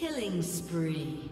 Killing spree.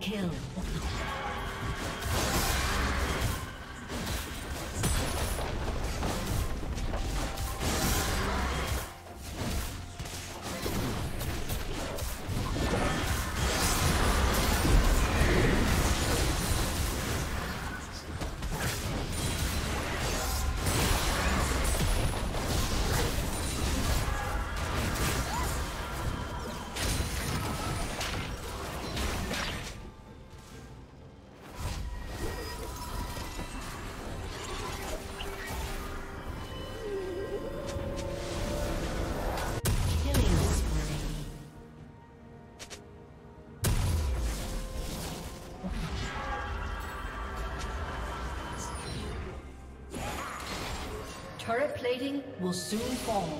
kill. will soon fall.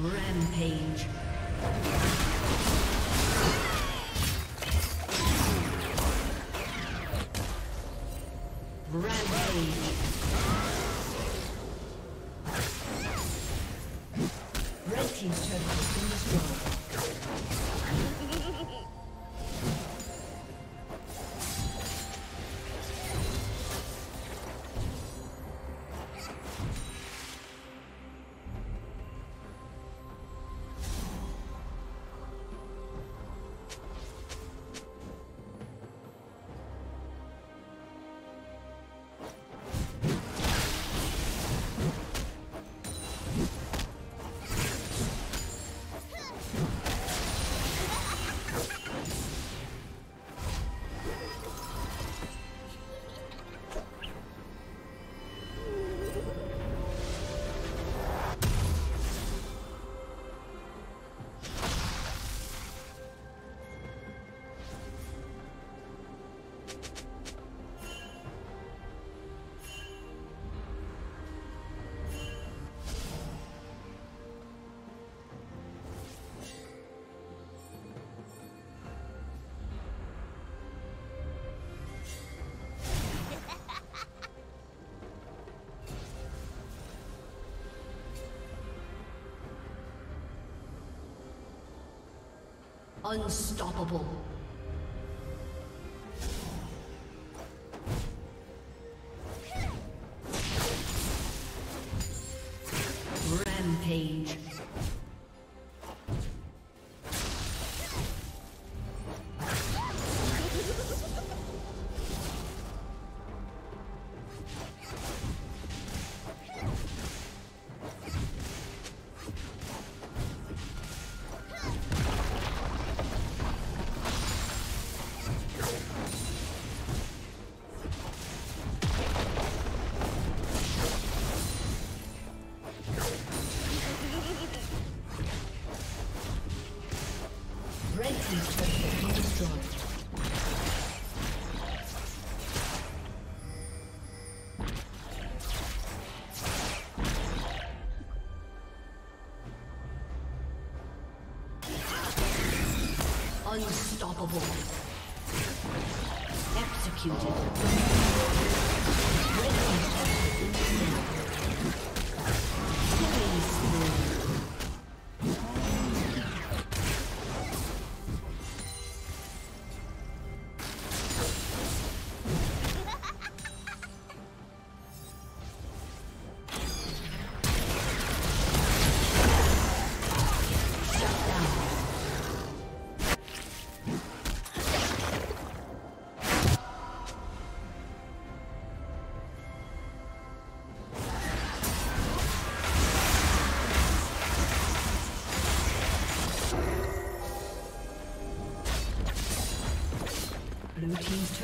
Rampage. Rampage. Unstoppable. Double.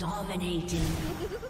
Dominating.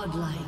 Godlike.